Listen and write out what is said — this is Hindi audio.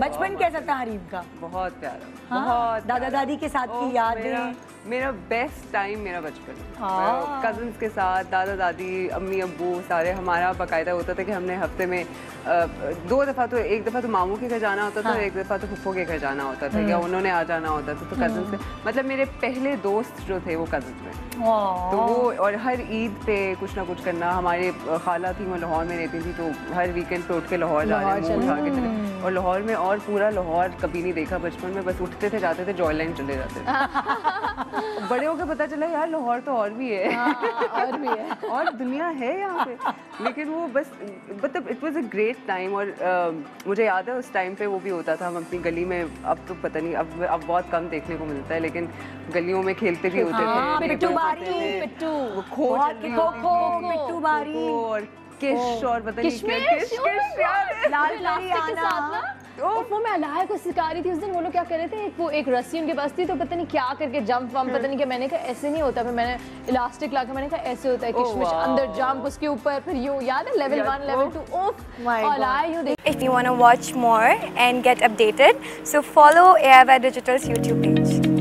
बचपन कैसा था हरीब का? बहुत प्यारा। हाँ? बहुत दादा दादी के साथ की यादें? मेरा, मेरा बेस्ट टाइम मेरा बचपन। हाँ। कजन्स के साथ दादा दादी अम्मी अब्बू सारे हमारा बाकायदा होता था कि हमने हफ़्ते में दो दफ़ा तो एक दफ़ा तो मामू के घर जाना होता था हाँ। एक दफ़ा तो फुफ्फो के घर जाना होता था या उन्होंने आ जाना होता था तो कजन्स के मतलब मेरे पहले दोस्त जो थे वो कजन्स में। तो वो और हर ईद पे कुछ ना कुछ करना हमारे खाला थी वो लाहौर में रहती थी तो हर वीकेंड पे उठ के लाहौर जा रहे हैं चले। और लाहौर में और पूरा लाहौर कभी नहीं देखा बचपन में बस उठते थे जाते थे जॉयलैंड चले जाते थे। बड़े होकर पता चला यार लाहौर तो और भी है। और भी है। और दुनिया है यहाँ पे। लेकिन वो बस मतलब it was a great time और अ, मुझे याद है उस टाइम पे वो भी होता था हम अपनी गली में अब तो पता नहीं अब अब बहुत कम देखने को मिलता है लेकिन गलियों में खेलते भी होते हाँ, थे पिट्टू बारी, पिट्टू। खो खो होती खो थी। पिट्टू बारी। और किश और पता नहीं किश किश याद लाल परी आना। और वो मैं अलाया को सिखा रही थी उस दिन वो लोग क्या कर रहे थे एक वो एक रस्सी उनके पास थी तो पता नहीं क्या करके जंप वंप पता नहीं क्या मैंने कहा ऐसे नहीं होता फिर मैंने इलास्टिक लाके मैंने कहा ऐसे होता है Oh, किशमिश. अंदर जंप उसके ऊपर फिर यूँ याद है level one level oh two of. Alaya you देख if you want to watch more and get updated so follow AIY digitals YouTube page.